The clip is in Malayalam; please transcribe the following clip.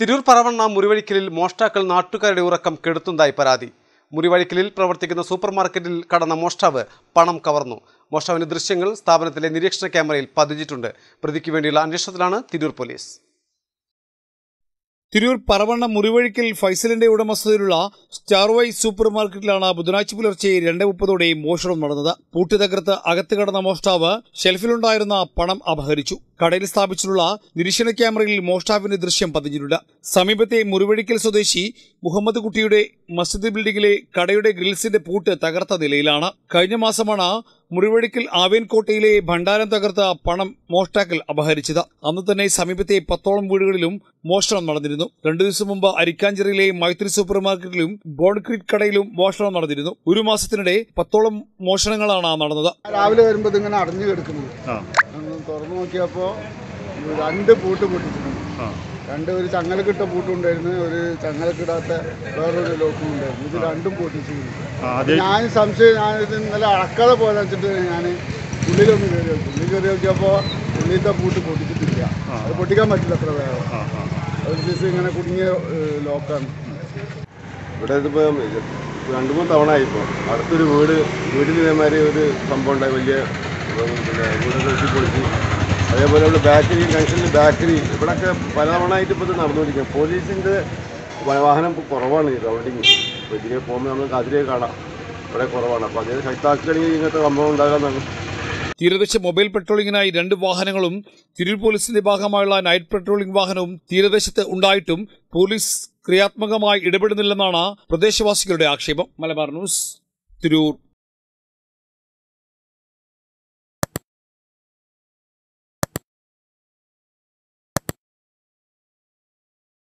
തിരൂർ പറവണ്ണ മുറിവഴിക്കലിൽ മോഷ്ടാക്കൾ നാട്ടുകാരുടെ ഉറക്കം കെടുത്തുന്നതായി പരാതി. മുറിവഴിക്കലിൽ പ്രവർത്തിക്കുന്ന സൂപ്പർ മാർക്കറ്റിൽ കടന്ന മോഷ്ടാവ് പണം കവർന്നു. മോഷ്ടാവിന്റെ ദൃശ്യങ്ങൾ സ്ഥാപനത്തിലെ നിരീക്ഷണ ക്യാമറയിൽ പതിച്ചിട്ടുണ്ട്. പ്രതിക്ക് വേണ്ടിയുള്ള അന്വേഷണത്തിലാണ് തിരൂർ പോലീസ്. തിരൂർ പറവണ്ണ മുറിവഴിക്കൽ ഫൈസലിന്റെ ഉടമസ്ഥതയിലുള്ള സ്റ്റാർവൈ സൂപ്പർ മാർക്കറ്റിലാണ് ബുധനാഴ്ച പുലർച്ചെ രണ്ട് മുപ്പതോടെ മോഷണം നടന്നത്. പൂട്ടി തകർത്ത് അകത്ത് കടന്ന മോഷ്ടാവ് ഷെൽഫിലുണ്ടായിരുന്ന പണം അപഹരിച്ചു. കടയിൽ സ്ഥാപിച്ചിട്ടുള്ള നിരീക്ഷണ ക്യാമറയിൽ മോഷ്ടാവിന്റെ ദൃശ്യം പതിഞ്ഞിട്ടുണ്ട്. സമീപത്തെ മുറിവഴിക്കൽ സ്വദേശി മുഹമ്മദ് കുട്ടിയുടെ മസ്ജിദ് ബിൽഡിംഗിലെ കടയുടെ ഗ്രിൽസിന്റെ പൂട്ട് തകർത്ത നിലയിലാണ്. കഴിഞ്ഞ മാസമാണ് മുറിവഴിക്കൽ ആവേൻകോട്ടയിലെ ഭണ്ഡാരം തകർത്ത പണം മോഷ്ടാക്കൽ അപഹരിച്ചത്. അന്ന് തന്നെ സമീപത്തെ പത്തോളം വീടുകളിലും മോഷണം നടന്നിരുന്നു. രണ്ടു ദിവസം മുമ്പ് അരിക്കാഞ്ചേരിയിലെ മൈത്രി സൂപ്പർ മാർക്കറ്റിലും ബോൺക്രീറ്റ് കടയിലും മോഷണം നടന്നിരുന്നു. ഒരു മാസത്തിനിടെ പത്തോളം മോഷണങ്ങളാണ് നടന്നത്. രാവിലെ വരുമ്പോൾ ഇങ്ങനെ അടഞ്ഞു കിടക്കുന്നത് തുറന്നു നോക്കിയപ്പോൾ രണ്ട് പൂട്ട് പൊട്ടിച്ചിട്ടുണ്ട് രണ്ട് ഒരു ചങ്ങലക്കിട്ട പൂട്ടുണ്ടായിരുന്നു ഒരു ചങ്ങലക്കിടാത്ത വേറൊരു ലോക്കും ഉണ്ടായിരുന്നു. ഇത് രണ്ടും പൊട്ടിച്ചിരുന്നു. ഞാൻ സംശയം ഞാൻ ഇത് ഇന്നലെ അളക്കാതെ പോയെന്ന് വെച്ചിട്ട് ഞാൻ ഉള്ളിലൊന്ന് കയറി നോക്കി ഉള്ളിൽ കയറി നോക്കിയപ്പോൾ ഉള്ളിലത്തെ പൂട്ട് പൊട്ടിച്ചിട്ടില്ല. അത് പൊട്ടിക്കാൻ പറ്റില്ല അത്ര വേറെ ഒരു ദിവസം ഇങ്ങനെ കുടുങ്ങിയ ലോക്കാണ്. ഇവിടെ ഇതിപ്പോൾ രണ്ട് മൂന്ന് തവണ ആയിപ്പോൾ അടുത്തൊരു വീട് വീടിന് ഇതേമാതിരി ഒരു സംഭവം ഉണ്ടായി. വലിയ അതേപോലെ ഇവിടെ ബാക്കറി ജംഗ്ഷനിൽ ബാക്കറി ഇവിടെയൊക്കെ പലതവണയായിട്ട് ഇപ്പോൾ ഇത് നടന്നുകൊണ്ടിരിക്കുക പോലീസിന്റെ വാഹനം കുറവാണ് റൗണ്ടിങ്. ഇപ്പോൾ ഇതിനെ പോകുമ്പോൾ നമുക്ക് അതിലേ കാണാം. ഇവിടെ കുറവാണ്. അപ്പോൾ അതിനെ ശക്താക്കുകയാണെങ്കിൽ ഇങ്ങനത്തെ സംഭവം ഉണ്ടാകാമെന്നാണ് തീരദേശ മൊബൈൽ പെട്രോളിങ്ങിനായി രണ്ട് വാഹനങ്ങളും തിരൂർ പോലീസിന്റെ ഭാഗമായുള്ള നൈറ്റ് പെട്രോളിംഗ് വാഹനവും തീരദേശത്ത് ഉണ്ടായിട്ടും പോലീസ് ക്രിയാത്മകമായി ഇടപെടുന്നില്ലെന്നാണ് പ്രദേശവാസികളുടെ ആക്ഷേപം. മലബാർ ന്യൂസ് തിരൂർ.